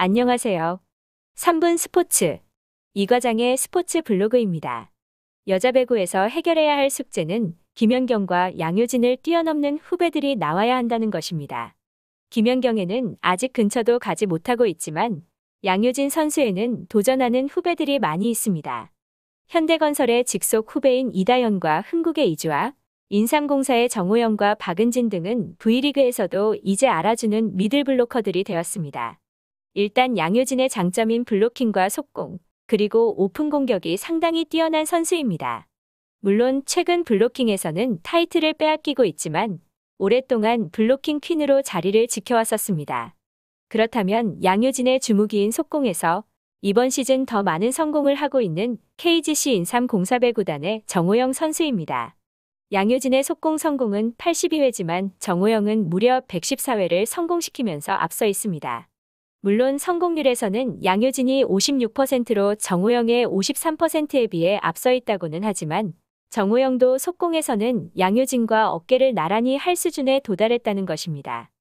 안녕하세요. 3분 스포츠. 이 과장의 스포츠 블로그입니다. 여자 배구에서 해결해야 할 숙제는 김연경과 양효진을 뛰어넘는 후배들이 나와야 한다는 것입니다. 김연경에는 아직 근처도 가지 못하고 있지만 양효진 선수에는 도전하는 후배들이 많이 있습니다. 현대건설의 직속 후배인 이다연과 흥국의 이주아, 인삼공사의 정호영과 박은진 등은 V리그에서도 이제 알아주는 미들블로커들이 되었습니다. 일단 양효진의 장점인 블로킹과 속공, 그리고 오픈 공격이 상당히 뛰어난 선수입니다. 물론 최근 블로킹에서는 타이틀을 빼앗기고 있지만 오랫동안 블로킹 퀸으로 자리를 지켜왔었습니다. 그렇다면 양효진의 주무기인 속공에서 이번 시즌 더 많은 성공을 하고 있는 KGC 인삼 공사배 구단의 정호영 선수입니다. 양효진의 속공 성공은 82회지만 정호영은 무려 114회를 성공시키면서 앞서 있습니다. 물론 성공률에서는 양효진이 56%로 정우영의 53%에 비해 앞서 있다고는 하지만 정우영도 속공에서는 양효진과 어깨를 나란히 할 수준에 도달했다는 것입니다.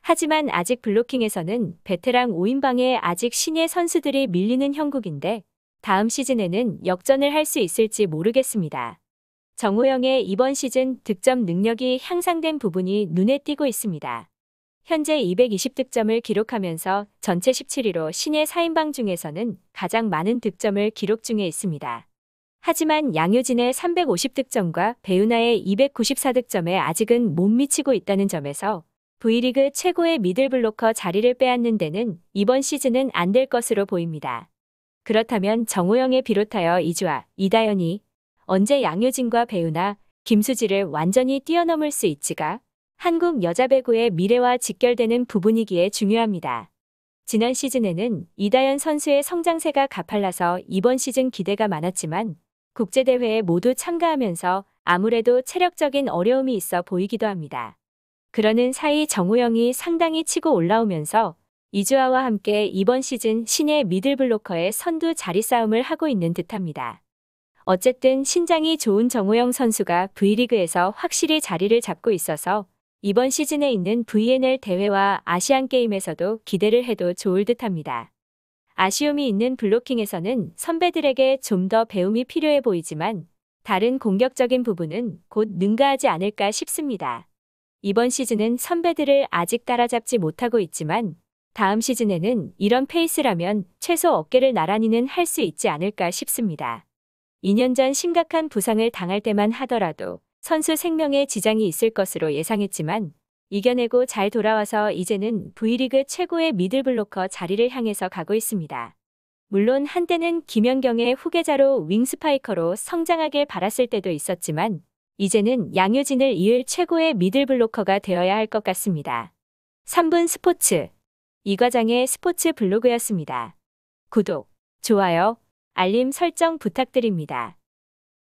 하지만 아직 블로킹에서는 베테랑 5인방에 아직 신예 선수들이 밀리는 형국인데 다음 시즌에는 역전을 할 수 있을지 모르겠습니다. 정우영의 이번 시즌 득점 능력이 향상된 부분이 눈에 띄고 있습니다. 현재 220득점을 기록하면서 전체 17위로 신예 4인방 중에서는 가장 많은 득점을 기록 중에 있습니다. 하지만 양효진의 350득점과 배우나의 294득점에 아직은 못 미치고 있다는 점에서 V리그 최고의 미들블로커 자리를 빼앗는 데는 이번 시즌은 안 될 것으로 보입니다. 그렇다면 정우영에 비롯하여 이주아, 이다연이 언제 양효진과 배우나, 김수지를 완전히 뛰어넘을 수 있지가 한국 여자 배구의 미래와 직결되는 부분이기에 중요합니다. 지난 시즌에는 이다연 선수의 성장세가 가팔라서 이번 시즌 기대가 많았지만 국제대회에 모두 참가하면서 아무래도 체력적인 어려움이 있어 보이기도 합니다. 그러는 사이 정우영이 상당히 치고 올라오면서 이주아와 함께 이번 시즌 신의 미들블로커의 선두 자리 싸움을 하고 있는 듯합니다. 어쨌든 신장이 좋은 정우영 선수가 V리그에서 확실히 자리를 잡고 있어서 이번 시즌에 있는 VNL 대회와 아시안게임에서도 기대를 해도 좋을 듯합니다. 아쉬움이 있는 블로킹에서는 선배들에게 좀 더 배움이 필요해 보이지만 다른 공격적인 부분은 곧 능가하지 않을까 싶습니다. 이번 시즌은 선배들을 아직 따라잡지 못하고 있지만 다음 시즌에는 이런 페이스라면 최소 어깨를 나란히는 할 수 있지 않을까 싶습니다. 2년 전 심각한 부상을 당할 때만 하더라도 선수 생명에 지장이 있을 것으로 예상했지만 이겨내고 잘 돌아와서 이제는 V리그 최고의 미들블로커 자리를 향해서 가고 있습니다. 물론 한때는 김연경의 후계자로 윙스파이커로 성장하길 바랐을 때도 있었지만 이제는 양효진을 이을 최고의 미들블로커가 되어야 할 것 같습니다. 3분 스포츠 이 과장의 스포츠 블로그였습니다. 구독, 좋아요, 알림 설정 부탁드립니다.